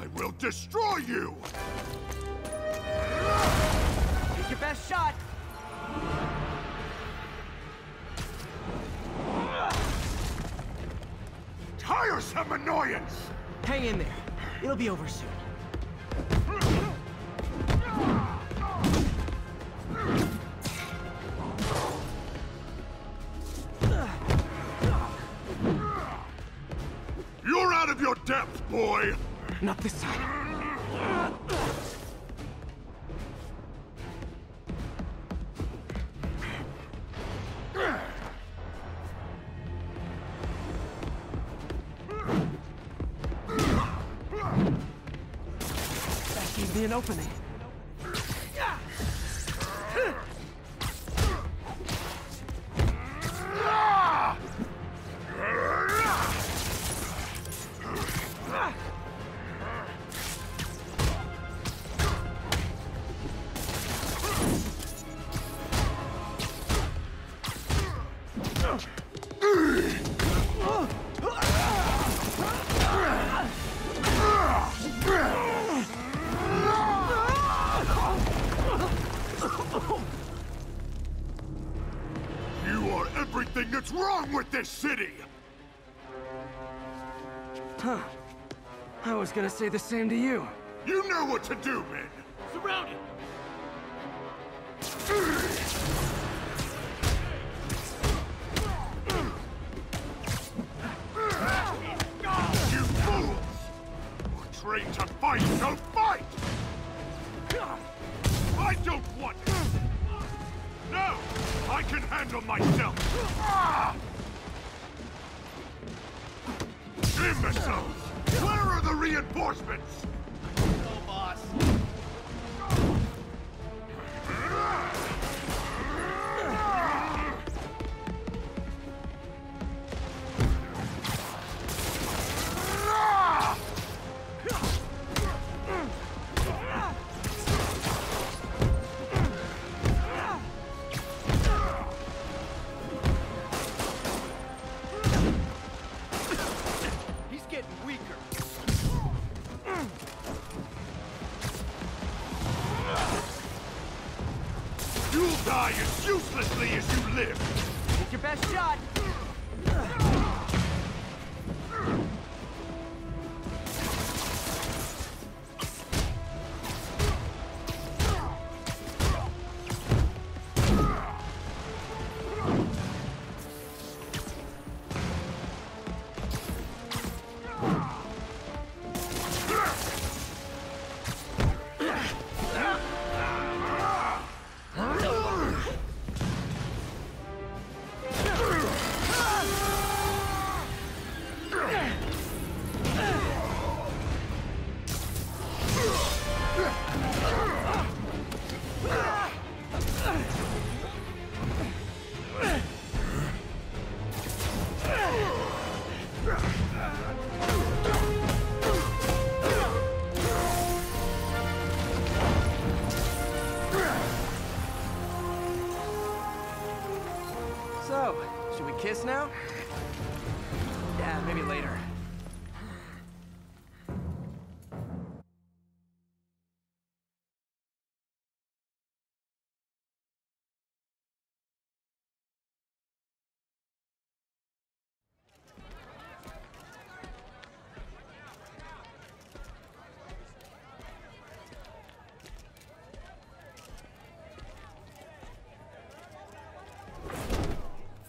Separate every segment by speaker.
Speaker 1: I will destroy you!
Speaker 2: Take your best shot!
Speaker 1: Tiresome annoyance!
Speaker 2: Hang in there. It'll be over soon.
Speaker 1: You're out of your depth, boy!
Speaker 2: Not this time. That gave me an opening.
Speaker 1: Wrong with this city!
Speaker 2: Huh. I was gonna say the same to you.
Speaker 1: You know what to do, men!
Speaker 2: Surround it!
Speaker 1: You fools! You're trained to fight, so fight! I don't want it! No! I can handle myself! Ah! Imbeciles! Where are the reinforcements? As you live!
Speaker 2: Take your best shot!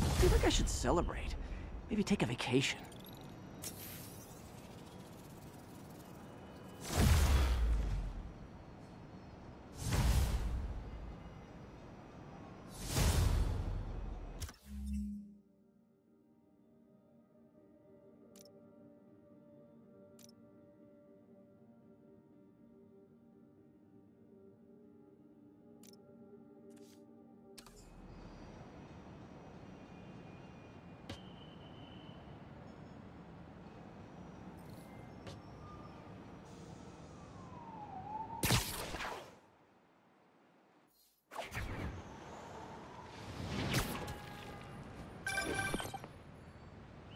Speaker 2: I feel like I should celebrate. Maybe take a vacation.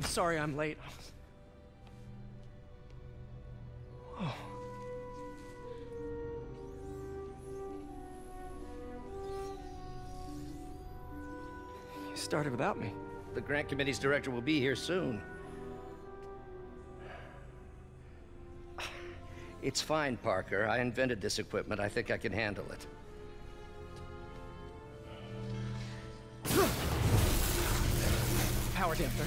Speaker 2: I'm sorry I'm late. Oh. You started without me.
Speaker 3: The grant committee's director will be here soon. It's fine, Parker. I invented this equipment. I think I can handle it.
Speaker 2: Power damper.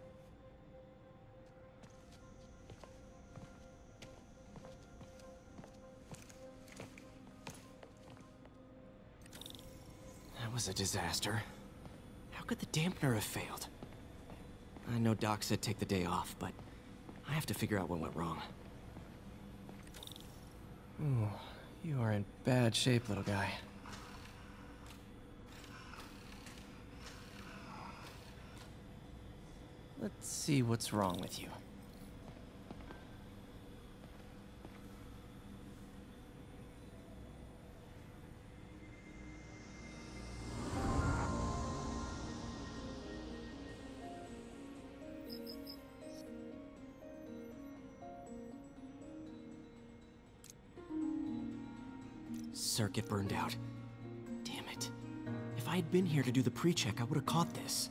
Speaker 2: That was a disaster. How could the dampener have failed? I know Doc said take the day off, but I have to figure out what went wrong. Ooh, you are in bad shape, little guy. Let's see what's wrong with you. Circuit burned out. Damn it. If I had been here to do the pre-check, I would have caught this.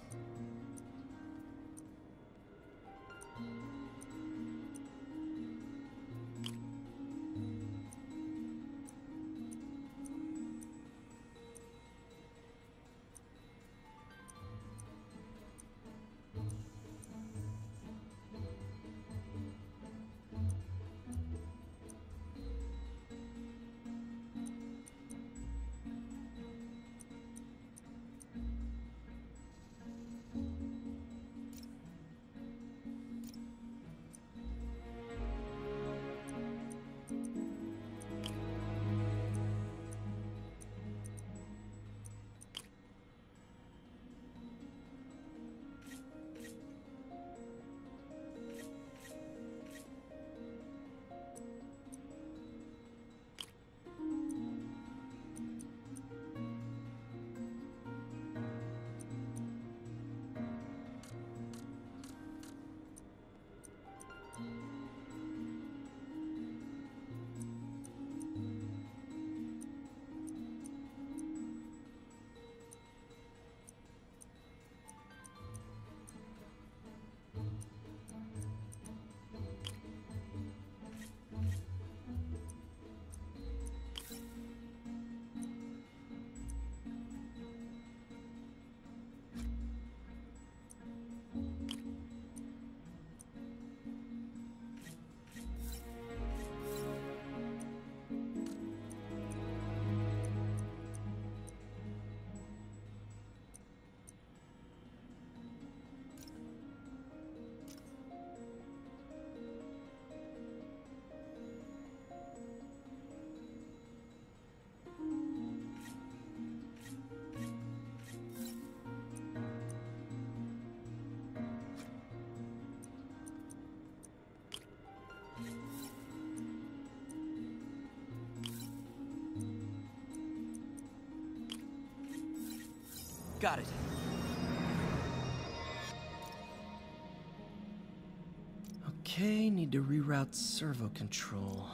Speaker 2: Got it. Okay, need to reroute servo control.